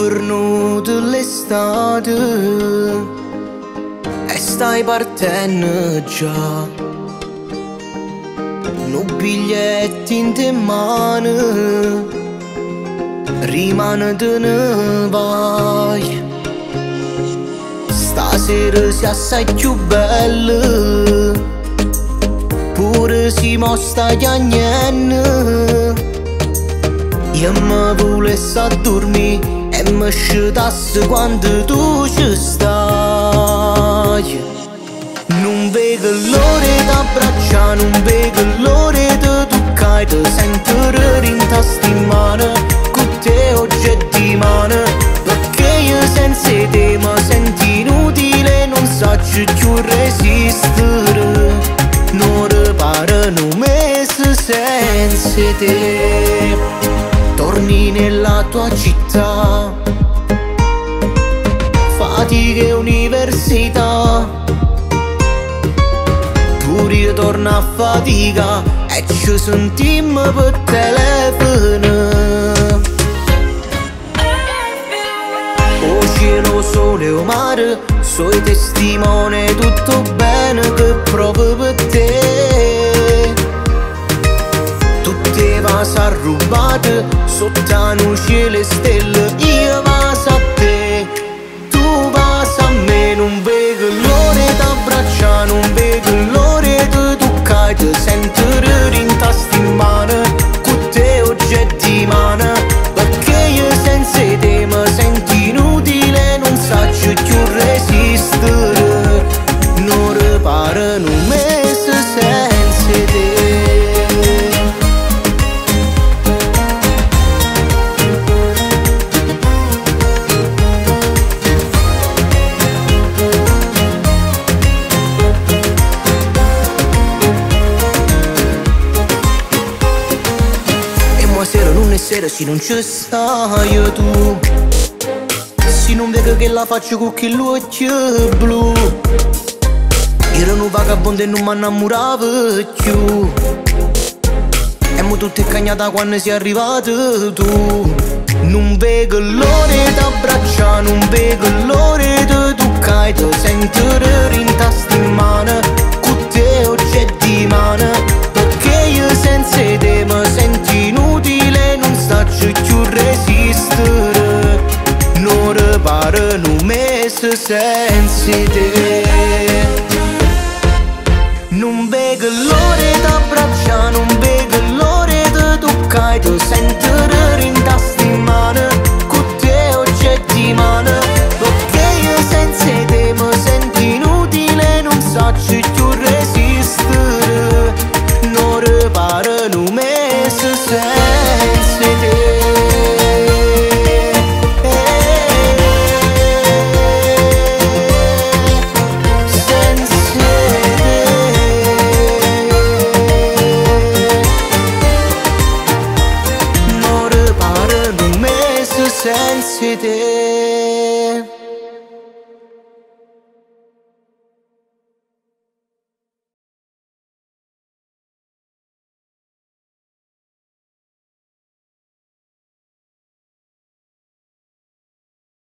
venuto l'estate e stai partendo già. No biglietti in te mano, rimane te ne vai. Stasera si assai più bella, pure si mostra chiagnenne. Io mi volessi a dormire 么是大使馆的都市 star Nun vegă lore da braccia, nun vegă lore de ducai De se întârări în ta stimană, cu te o getimană Perché io senza te mă senti inutile, non sa ce ciu resistere Nu repară numesc senza te Torni la tua città Pure io torno a fatica e ci sentiamo per telefono. O cielo, sole o mare, soi testimone tutto bene che provo per te casa rubate sotto un cielo e stelle riparano mesi senza te sera non se non ci stai tu. Se non vedo che la faccio con quegli occhi blu Ero un vagabondo e non mi innamoravo più E è cagnata quando sei arrivato tu. Non vedo l'ora di abbracciare, non vedo l'ora di toccare Ti sento in tasti in mano, con te oggetti in mano Perché io senza te mi sento inutile, non sto più resistere Non riparano un mese senza te Begălore da bracciano, un begălore de ducai, de se întârări în tastimare city